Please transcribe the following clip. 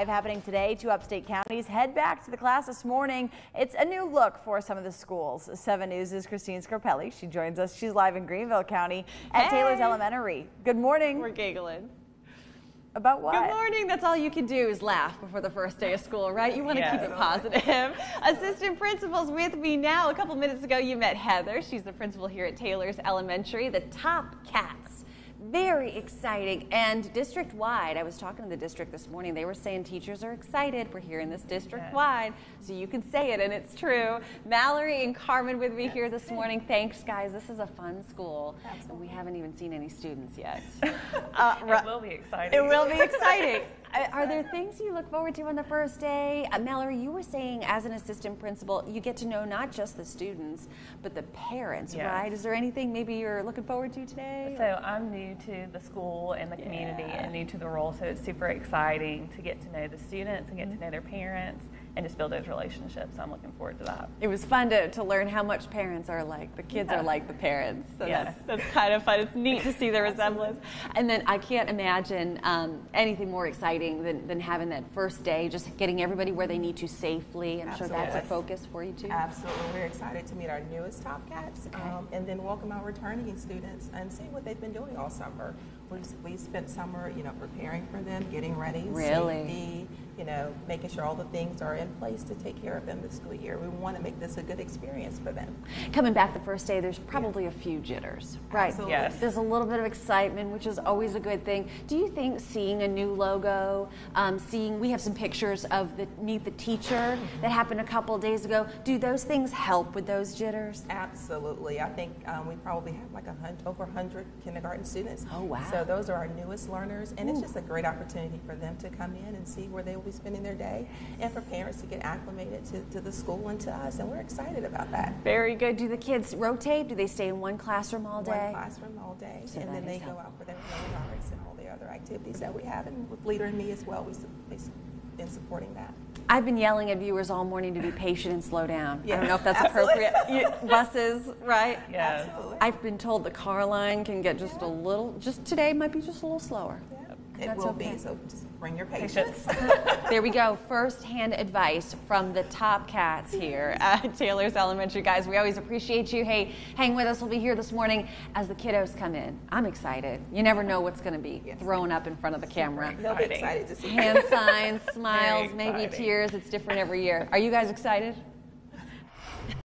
Happening today, two upstate counties head back to the class this morning. It's a new look for some of the schools. 7 News is Christine Scarpelli. She joins us. She's live in Greenville County at hey. Taylors Elementary. Good morning. We're giggling. About what? Good morning. That's all you can do is laugh before the first day of school, right? You want to yes. keep it positive. Assistant principals with me now. A couple minutes ago, you met Heather. She's the principal here at Taylors Elementary. The top cats very exciting and district wide. I was talking to the district this morning. They were saying teachers are excited. We're hearing this district wide, so you can say it and it's true. Mallory and Carmen with me here this morning. Thanks, guys. This is a fun school, Absolutely. and we haven't even seen any students yet. Uh, it will be exciting. It will be exciting. Are there things you look forward to on the first day? Uh, Mallory, you were saying as an assistant principal, you get to know not just the students, but the parents, yes. right? Is there anything maybe you're looking forward to today? So I'm new to the school and the community yeah. and new to the role, so it's super exciting to get to know the students and get mm-hmm. to know their parents and just build those relationships. So I'm looking forward to that. It was fun to, to learn how much parents are like. The kids yeah. are like the parents. So yes. that's, that's kind of fun. It's neat to see the resemblance. And then I can't imagine um, anything more exciting than, than having that first day, just getting everybody where they need to safely. I'm Absolutely. sure that's a focus for you too. Absolutely. We're excited to meet our newest Top Cats okay. um, and then welcome our returning students and see what they've been doing all summer. We, we spent summer, you know, preparing for them, getting ready, really? safety, you know, making sure all the things are in place to take care of them this school year. We want to make this a good experience for them. Coming back the first day, there's probably a few jitters, right? Absolutely. Yes. There's a little bit of excitement, which is always a good thing. Do you think seeing a new logo, um, seeing, we have some pictures of the Meet the Teacher that happened a couple days ago. Do those things help with those jitters? Absolutely. I think um, we probably have like a hundred, over 100 kindergarten students. Oh, wow. So those are our newest learners, and Ooh. it's just a great opportunity for them to come in and see where they will be spending their day and for parents to get acclimated to, to the school and to us. And we're excited about that. Very good. Do the kids rotate? Do they stay in one classroom all day? One classroom all day. So and then they helpful. go out for their arts and all the other activities that we have. And with Leader in Me as well, we've been supporting that. I've been yelling at viewers all morning to be patient and slow down. Yes, I don't know if that's absolutely. appropriate. Buses, right? Yes. Absolutely. I've been told the car line can get just yeah. a little, just today might be just a little slower. Yeah. It That's will okay. be, so just bring your patience. there we go. First-hand advice from the top cats here at Taylors Elementary. Guys, we always appreciate you. Hey, hang with us. We'll be here this morning as the kiddos come in. I'm excited. You never know what's going to be yes. thrown up in front of the camera. They'll be excited to see Hand signs, smiles, maybe tears. It's different every year. Are you guys excited?